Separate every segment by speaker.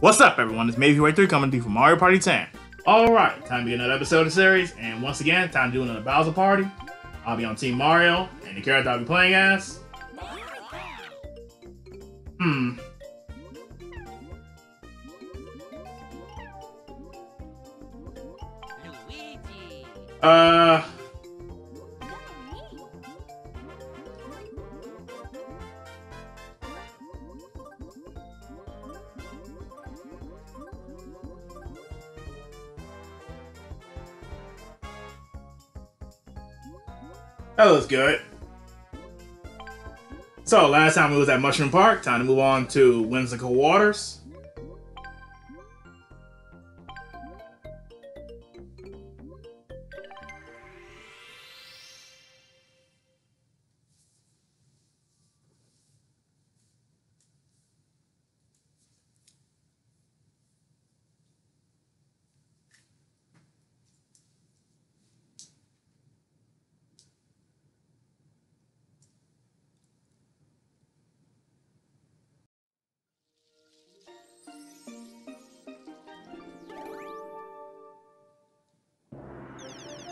Speaker 1: What's up, everyone? It's Maveo83 coming to you from Mario Party 10. Alright, time to get another episode of the series, and once again, time to do another Bowser Party. I'll be on Team Mario, and the character I'll be playing as. Hmm. Uh. That looks good. So, last time we was at Mushroom Park, time to move on to Whimsical Waters.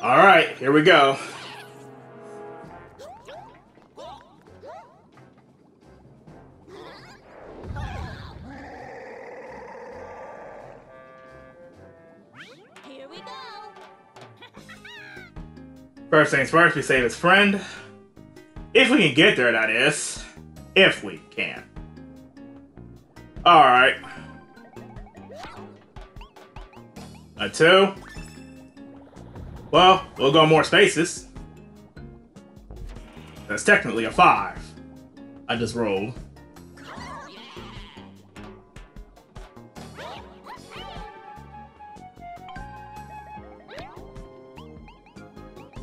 Speaker 1: Alright, here we go.
Speaker 2: Here we go.
Speaker 1: First things first, we save his friend. If we can get there, that is. If we can. Alright. A two. Well, we'll go more spaces. That's technically a five. I just rolled.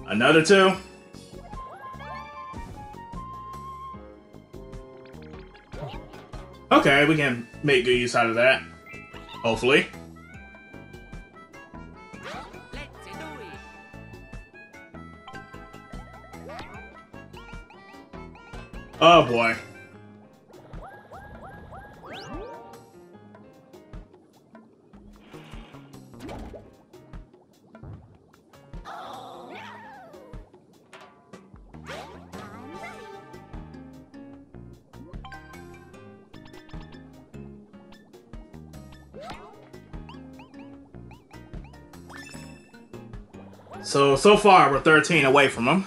Speaker 1: Another two. Okay, we can make good use out of that. Hopefully. Oh boy. So, so far, we're 13 away from him.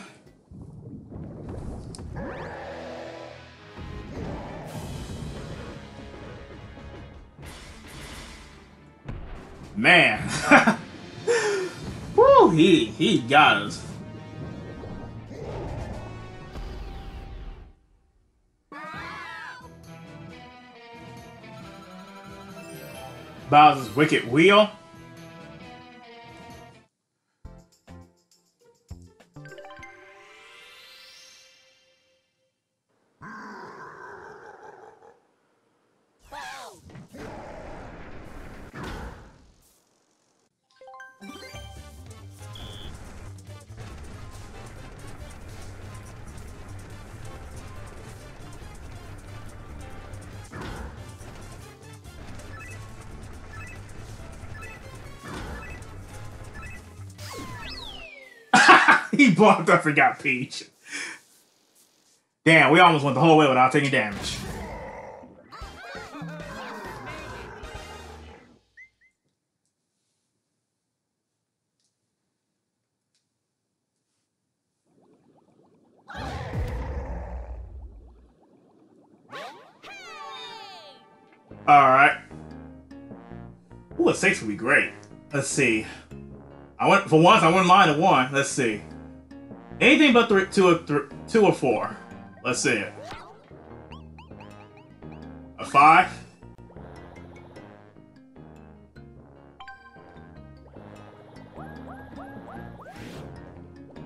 Speaker 1: Got us. Bowser's Wicked Wheel. he bumped up and got Peach. Damn, we almost went the whole way without taking damage. Alright. Ooh, a six would be great. Let's see. I went for once. I wouldn't mind a one. Let's see. Anything but three, two, or three, two or four. Let's see it. A five.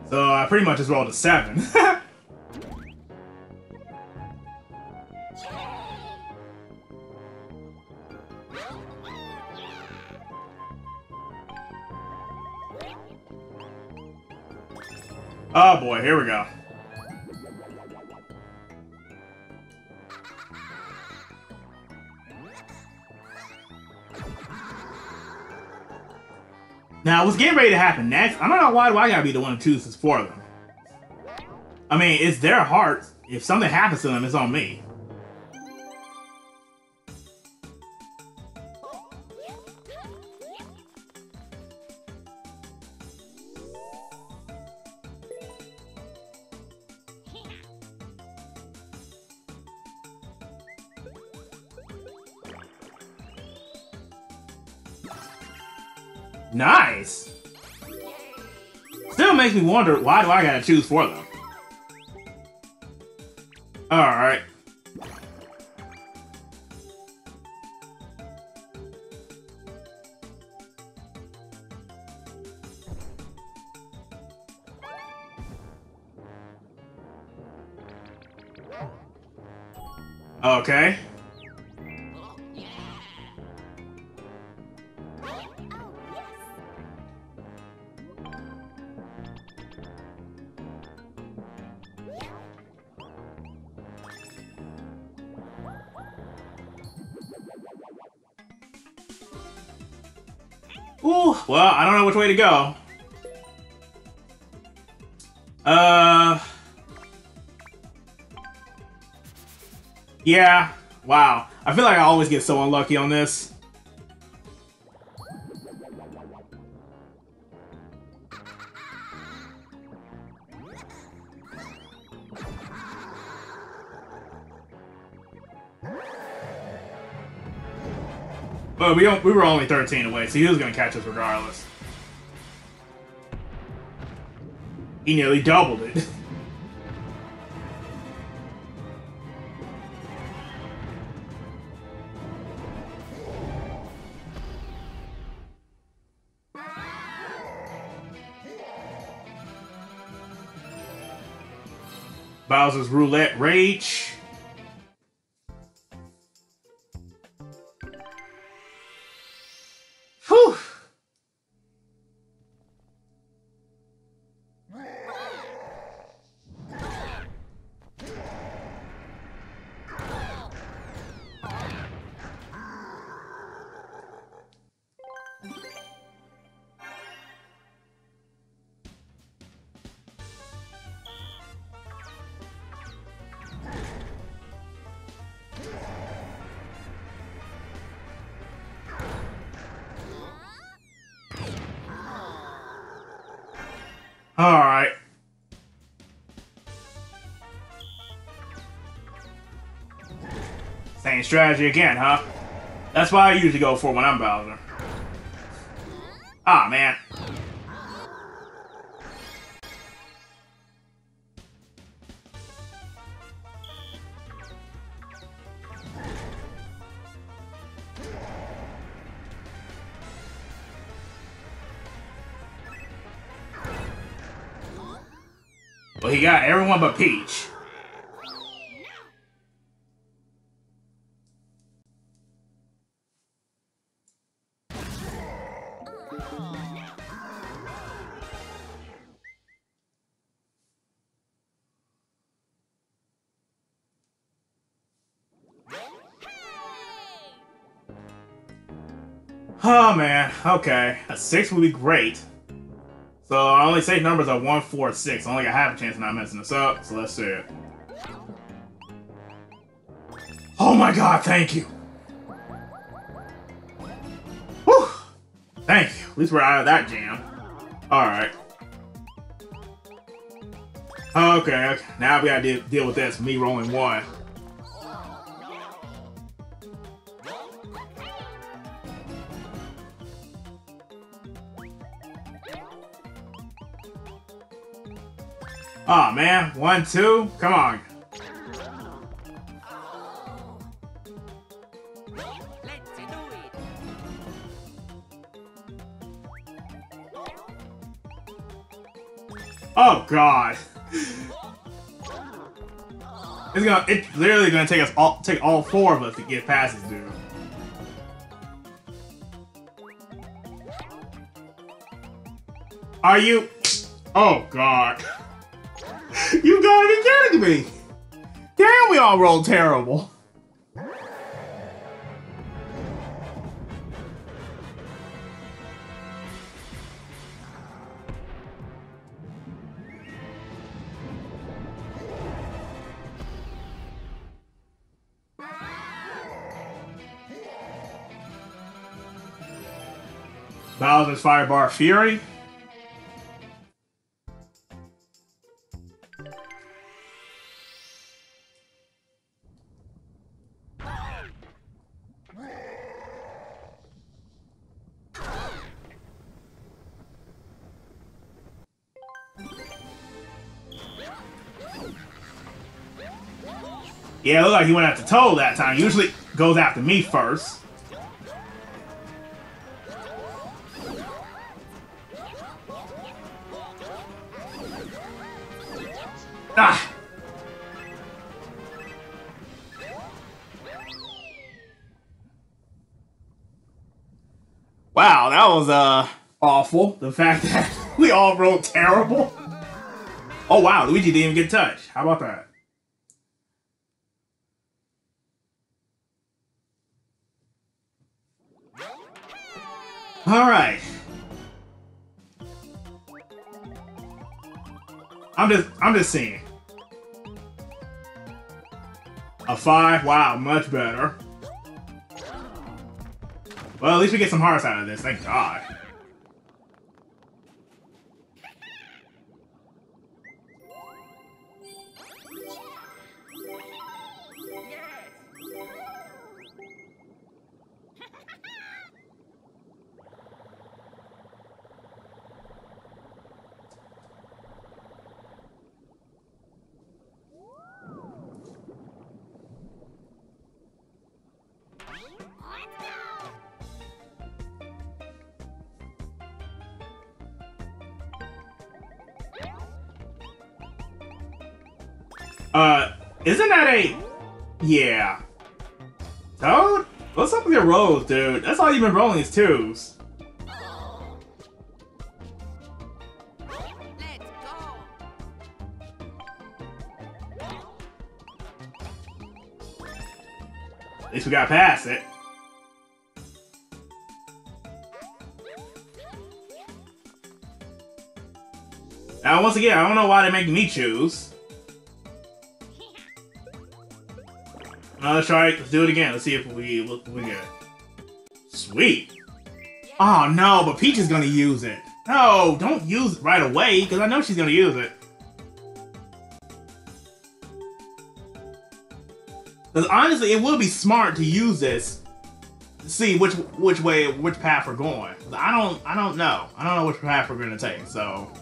Speaker 1: So I pretty much just rolled a seven. boy, here we go. Now, what's getting ready to happen next, I don't know why do I gotta be the one to choose this of them. I mean, it's their hearts. If something happens to them, it's on me. Nice! Still makes me wonder, why do I gotta choose for them? Alright. Okay. Way to go. Uh... Yeah, wow. I feel like I always get so unlucky on this. But we don't, we were only 13 away, so he was gonna catch us regardless. He nearly doubled it. Bowser's Roulette Rage. Same strategy again, huh? That's what I usually go for when I'm Bowser. Ah, man. Well, he got everyone but Peach. Okay. A six would be great. So our only safe numbers are one, four, six. I only got half a chance of not messing this up, so let's see it. Oh my god, thank you. Whew. Thank you. At least we're out of that jam. Alright. Okay, okay. Now we gotta de deal with this. Me rolling one. Oh man, one, two, come on. Oh god. It's gonna it's literally gonna take us all take all four of us to get past this dude. Are you Oh god. you gotta be kidding me! Damn, we all rolled terrible. Bowser's Fire Bar Fury. Yeah, it looked like he went after Toad that time. He Usually goes after me first. Ah! Wow, that was uh awful. The fact that we all wrote terrible. Oh wow, Luigi didn't even get touched. How about that? All right. I'm just I'm just seeing. A five, wow, much better. Well, at least we get some hearts out of this, thank God. Isn't that a... Yeah. Toad? What's up with your rolls, dude? That's all you've been rolling is twos. At least we got past it. Now, once again, I don't know why they make me choose. Let's try it. Let's do it again. Let's see if we look we get. Sweet. Oh no, but Peach is gonna use it. No, don't use it right away, because I know she's gonna use it. Because honestly, it would be smart to use this to see which which way which path we're going. I don't I don't know. I don't know which path we're gonna take. So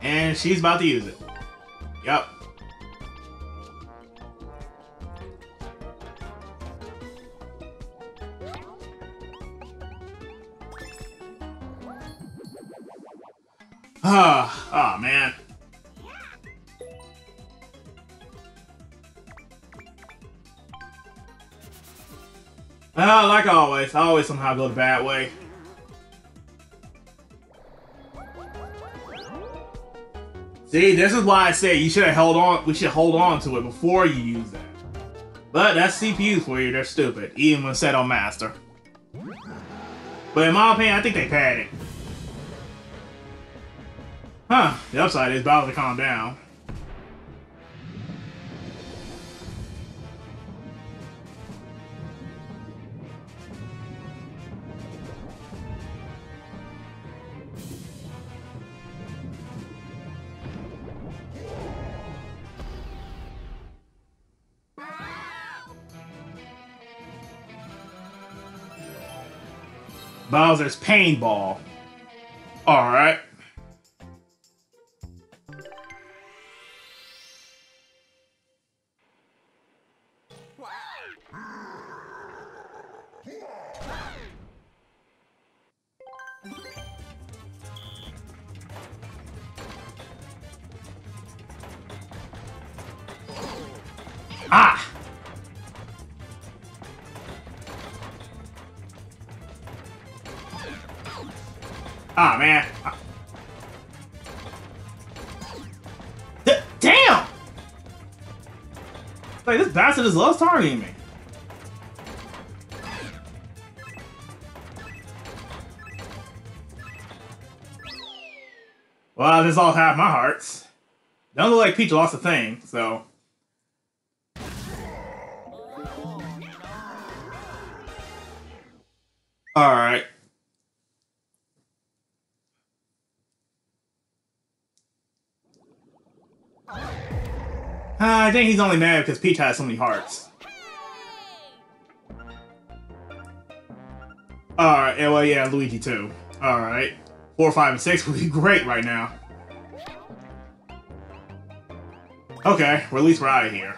Speaker 1: and she's about to use it. Yep. Ah, oh man. Ah, like always, I always somehow go the bad way. See, this is why I say you should have held on. We should hold on to it before you use that. But that's CPUs for you. They're stupid, even when set on master. But in my opinion, I think they panicked. Huh? The upside is Bowser calm down. Bowser's Paintball. Alright. Ah, man. Ah. D- damn! Like, this bastard just loves targeting me. Well, this all half my hearts. Don't look like Peach lost a thing, so. Uh, I think he's only mad because Peach has so many hearts. Alright, well, yeah, Luigi too. Alright. 4, 5, and 6 would be great right now. Okay, well, at least we're out of here.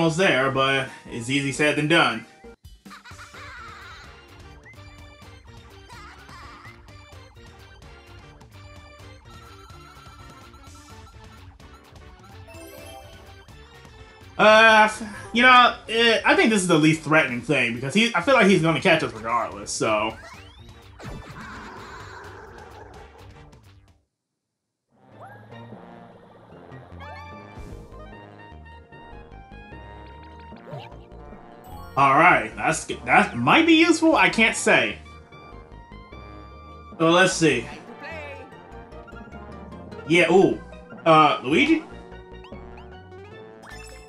Speaker 1: Almost there, but it's easy said than done. Uh, you know, eh, I think this is the least threatening thing because he, I feel like he's going to catch us regardless. So, all right, that's that might be useful. I can't say. Well, let's see. Yeah. Ooh. Uh, Luigi.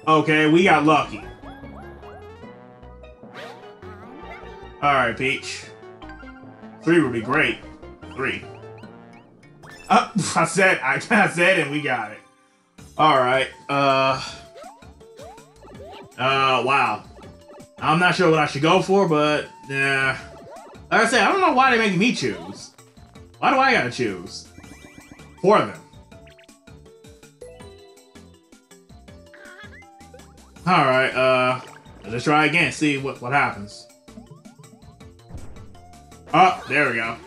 Speaker 1: Okay, we got lucky. Alright, Peach. Three would be great. Three. Uh, I said, I, I said and we got it. Alright, uh... Uh, wow. I'm not sure what I should go for, but, yeah. Like I said, I don't know why they make me choose. Why do I gotta choose? For them. Alright, uh, let's try again, see what, what happens. Oh, there we go.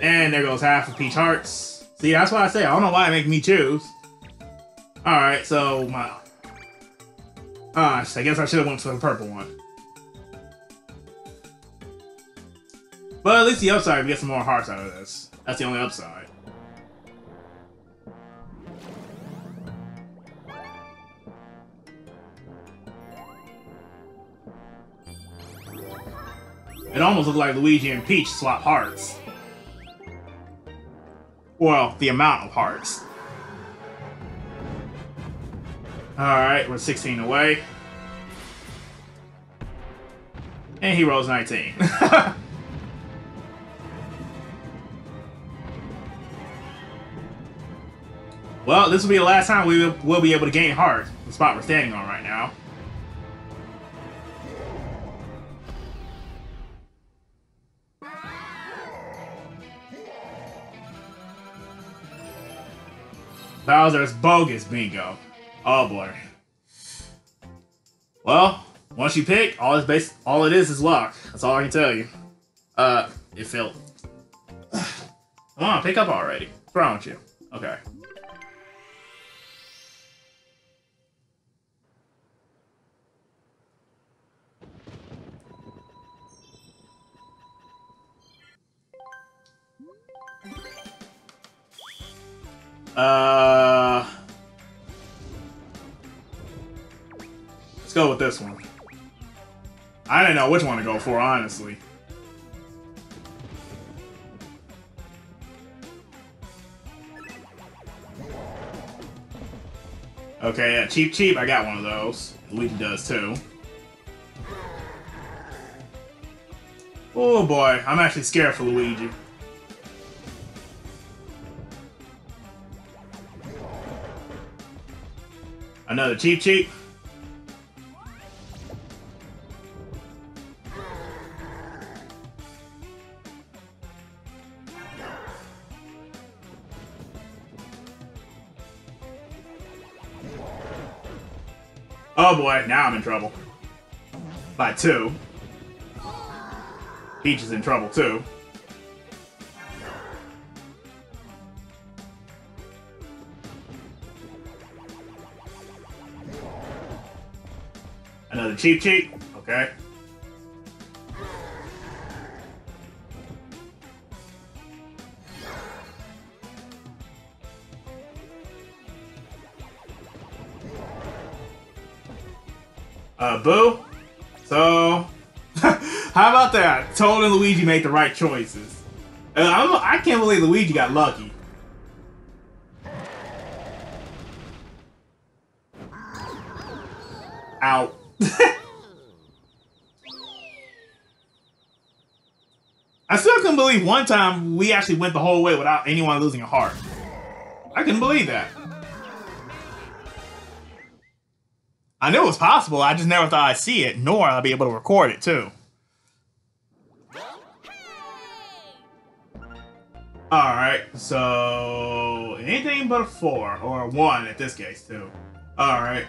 Speaker 1: And there goes half of Peach Hearts. See, that's why I say, I don't know why they make me choose. Alright, so my... Ah, I guess I should have went for the purple one. But at least the upside, we get some more hearts out of this. That's the only upside. It almost looked like Luigi and Peach swap hearts. Well, the amount of hearts. Alright, we're 16 away. And he rolls 19. well, this will be the last time we will, be able to gain heart, the spot we're standing on right now. Bowser's bogus bingo. Oh boy. Well, once you pick, all it's base all it is is luck. That's all I can tell you. Uh, it failed. Come on, pick up already. What's wrong with you? Okay. Uh, let's go with this one. I didn't know which one to go for, honestly. Okay, yeah, Cheep, Cheep. I got one of those. Luigi does too. Oh boy, I'm actually scared for Luigi. Another Cheep Cheep. Oh boy, now I'm in trouble. By two. Peach is in trouble too. Another Cheep Cheep. Okay. Boo. So, how about that? Toad and Luigi made the right choices. Uh, I'm, I can't believe Luigi got lucky. Out. I still couldn't believe one time we actually went the whole way without anyone losing a heart. I couldn't believe that. I knew it was possible, I just never thought I'd see it, nor I'd be able to record it too. Alright, so anything but a four, or a one at this case too. Alright.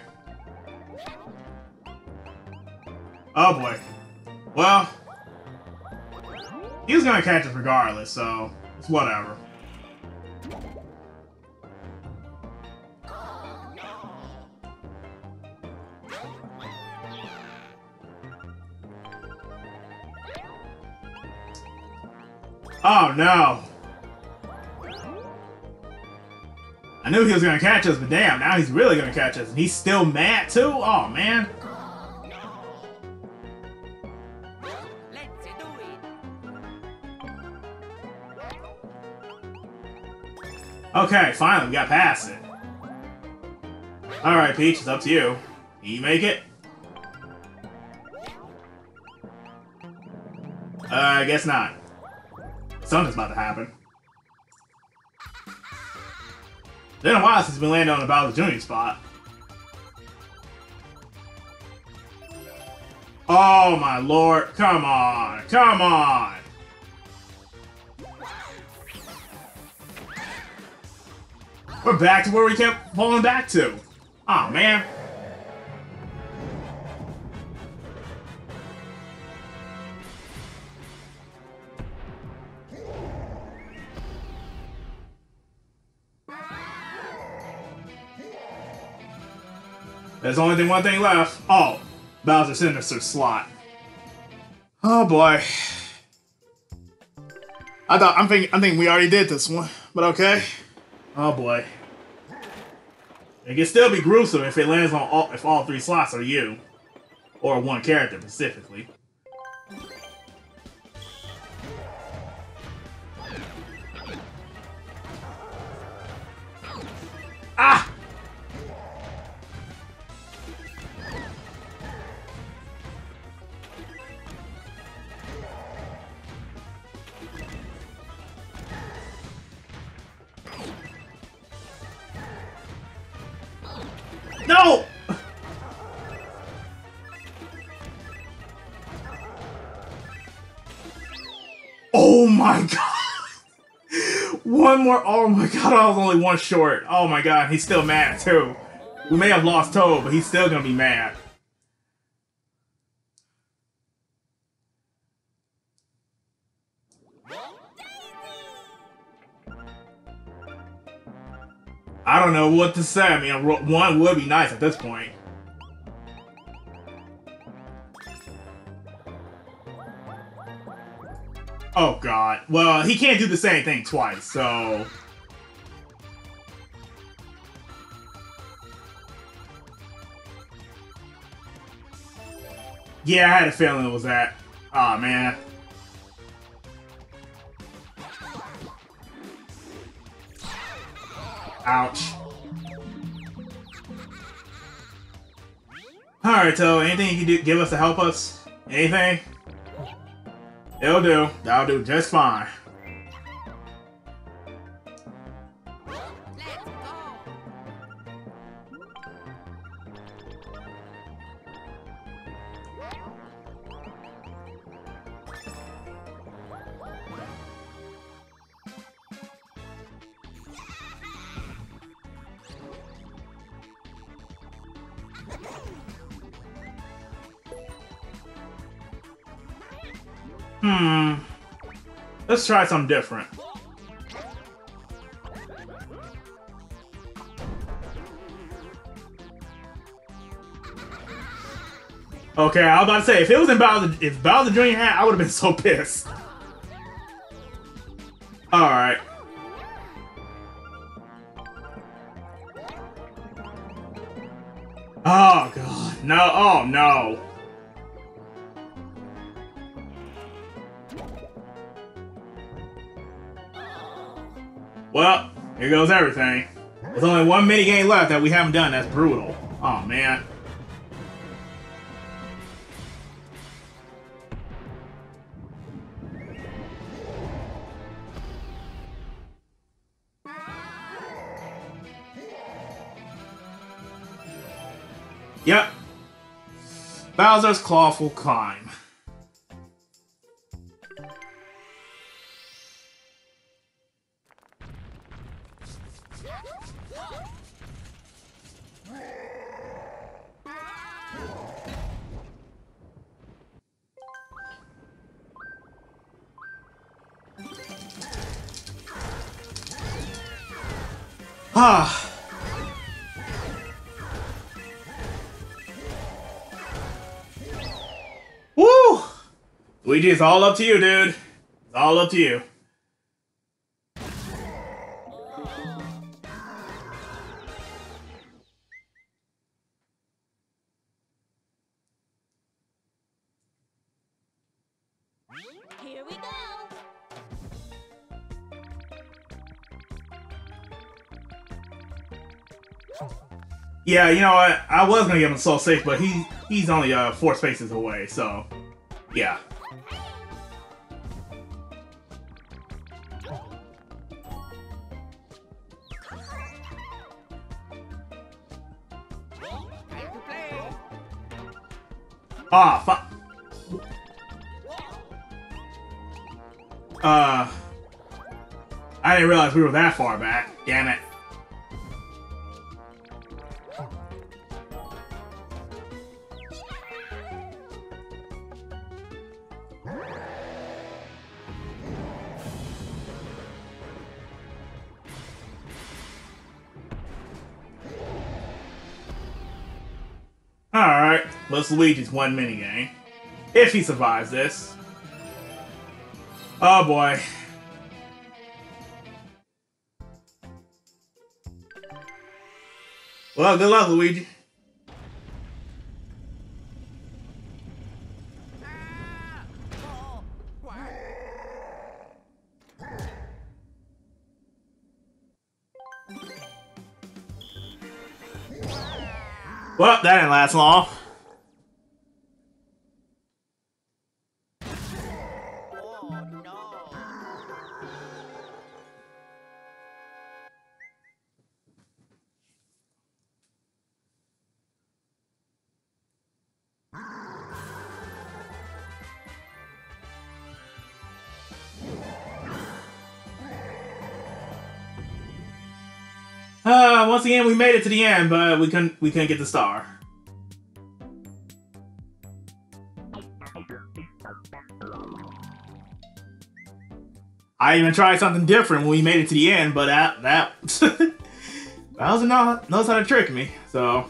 Speaker 1: Oh boy. Well, he was gonna catch us regardless, so it's whatever. No! I knew he was gonna catch us, but damn, now he's really gonna catch us. And he's still mad too? Oh man. Okay, finally, we got past it. Alright, Peach, it's up to you. Can you make it? Uh, I guess not. Something's about to happen. It's been a while since we landed on the Bowser Jr. spot. Oh my lord, come on, come on! We're back to where we kept falling back to. Oh man. There's only one thing left. Oh, Bowser Sinister slot. Oh boy. I thought I'm thinking I'm thinking we already did this one, but okay. Oh boy. It can still be gruesome if it lands on all if all three slots are you. Or one character specifically. More. Oh my god, I was only one short. Oh my god, he's still mad too. We may have lost Toad, but he's still gonna be mad. I don't know what to say. I mean, one would be nice at this point. God. Well, he can't do the same thing twice, so... Yeah, I had a feeling it was that. Aw, oh, man. Ouch. Alright, so anything you can do, give us to help us? Anything? It'll do. That'll do just fine. Hmm. Let's try something different. Okay, I was about to say, if it was in Bowser, if Bowser Jr. had, I would have been so pissed. Alright. Oh, God. No, oh, no. Well, here goes everything. There's only one mini game left that we haven't done. That's brutal. Oh man. Yep. Bowser's Clawful Climb. Luigi, it's all up to you, dude. It's all up to you.
Speaker 3: Here we go.
Speaker 1: Yeah, you know what? I was gonna give him Soul Safe, but he he's only uh four spaces away, so yeah. Ah, fuck. Uh, I didn't realize we were that far back. Damn it. Alright, let's Luigi's one minigame. If he survives this. Oh boy. Well, good luck, Luigi. Well, that didn't last long. Uh, once again, we made it to the end, but we couldn't we couldn't get the star. I even tried something different when we made it to the end, but that that Bowser know, knows how to trick me. So,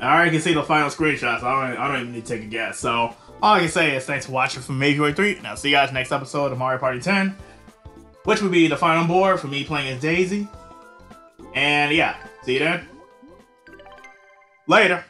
Speaker 1: I already can see the final screenshots. I don't I don't even need to take a guess. So all I can say is thanks for watching from Maveo83, and I'll see you guys next episode of Mario Party 10 which would be the final board for me playing as Daisy. And yeah, see you then. Later.